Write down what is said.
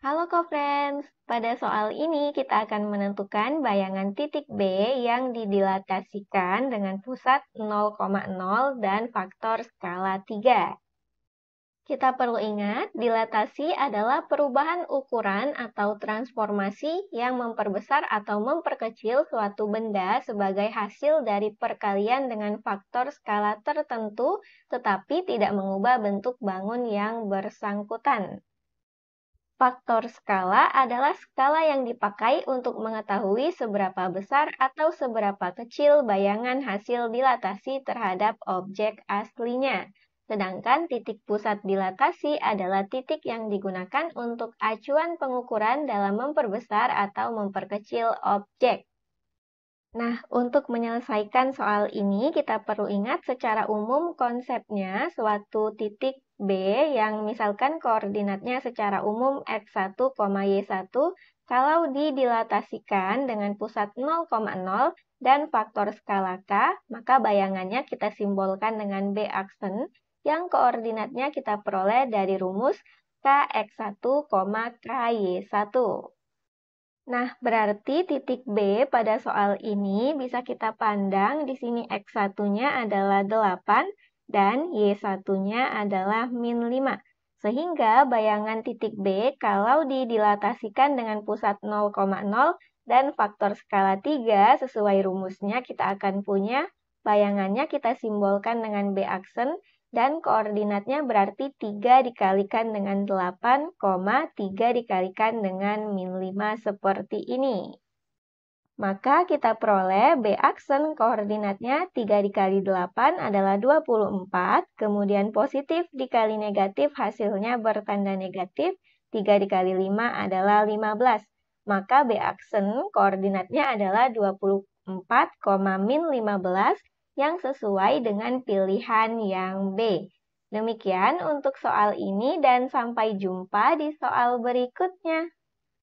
Halo co-friends, pada soal ini kita akan menentukan bayangan titik B yang didilatasikan dengan pusat 0,0 dan faktor skala 3. Kita perlu ingat, dilatasi adalah perubahan ukuran atau transformasi yang memperbesar atau memperkecil suatu benda sebagai hasil dari perkalian dengan faktor skala tertentu, tetapi tidak mengubah bentuk bangun yang bersangkutan. Faktor skala adalah skala yang dipakai untuk mengetahui seberapa besar atau seberapa kecil bayangan hasil dilatasi terhadap objek aslinya. Sedangkan titik pusat dilatasi adalah titik yang digunakan untuk acuan pengukuran dalam memperbesar atau memperkecil objek. Nah, untuk menyelesaikan soal ini, kita perlu ingat secara umum konsepnya suatu titik B yang misalkan koordinatnya secara umum X1, Y1, kalau didilatasikan dengan pusat 0,0 dan faktor skala K, maka bayangannya kita simbolkan dengan B aksen yang koordinatnya kita peroleh dari rumus KX1, KY1. Nah, berarti titik B pada soal ini bisa kita pandang di sini X1-nya adalah 8 dan Y1-nya adalah min 5. Sehingga bayangan titik B kalau didilatasikan dengan pusat 0,0 dan faktor skala 3 sesuai rumusnya kita akan punya bayangannya kita simbolkan dengan B aksen dan koordinatnya berarti 3 dikalikan dengan 8, 3 dikalikan dengan min 5 seperti ini. Maka kita peroleh B aksen koordinatnya 3 dikali 8 adalah 24, kemudian positif dikali negatif hasilnya bertanda negatif, 3 dikali 5 adalah 15. Maka B aksen koordinatnya adalah 24, min 15 yang sesuai dengan pilihan yang B. Demikian untuk soal ini dan sampai jumpa di soal berikutnya.